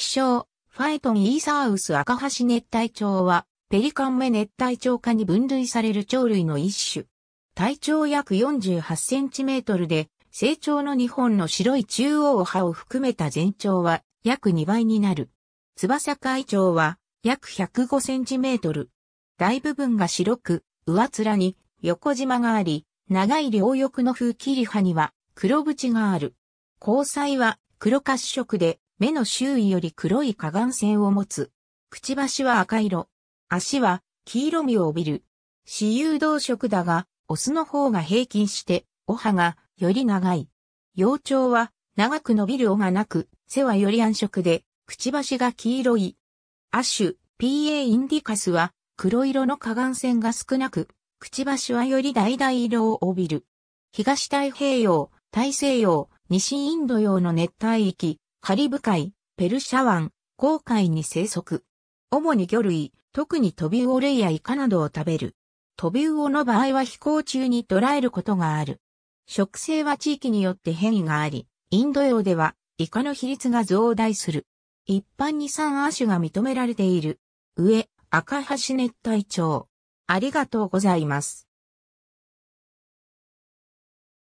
気象、ファイトンイーサーウス赤橋熱帯鳥は、ペリカンメ熱帯鳥科に分類される鳥類の一種。体長約48センチメートルで、成長の2本の白い中央葉を含めた全長は約2倍になる。翼海長は約105センチメートル。大部分が白く、上面に横縞があり、長い両翼の風切り葉には黒縁がある。交際は黒褐色で目の周囲より黒い下眼線を持つ。くちばしは赤色。足は黄色みを帯びる。私有動色だが、オスの方が平均して、お葉がより長い。幼鳥は長く伸びる尾がなく、背はより暗色で、くちばしが黄色い。アシュ、PA インディカスは黒色の下眼線が少なく、くちばしはより橙色を帯びる。東太平洋、大西洋、西インド洋の熱帯域、カリブ海、ペルシャ湾、航海に生息。主に魚類、特にトビウオ類やイカなどを食べる。トビウオの場合は飛行中に捕らえることがある。食性は地域によって変異があり、インド洋ではイカの比率が増大する。一般に3亜種が認められている。上、赤橋熱帯鳥。ありがとうございます。